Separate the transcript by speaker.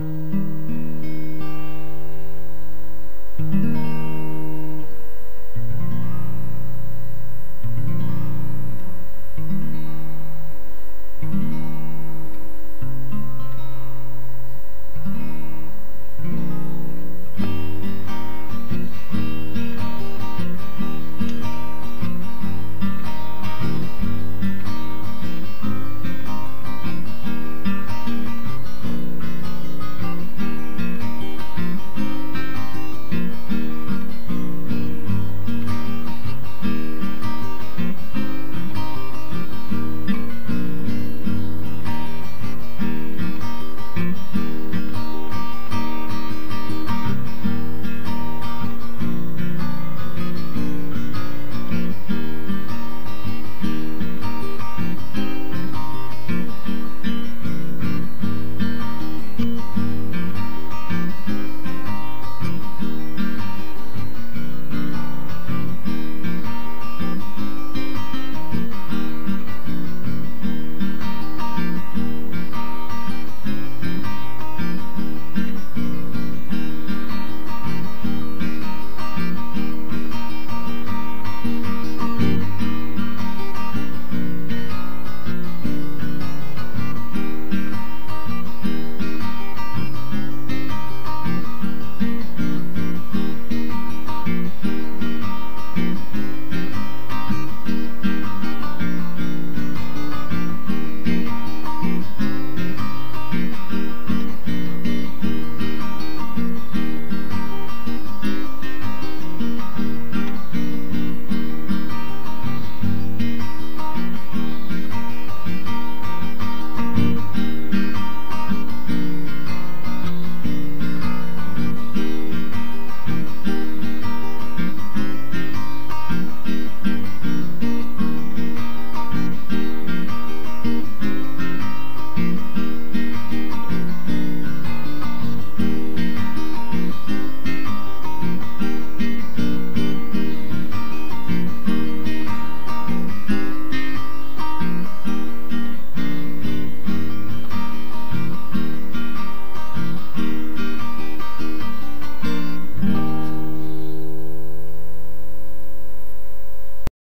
Speaker 1: Música